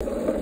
you.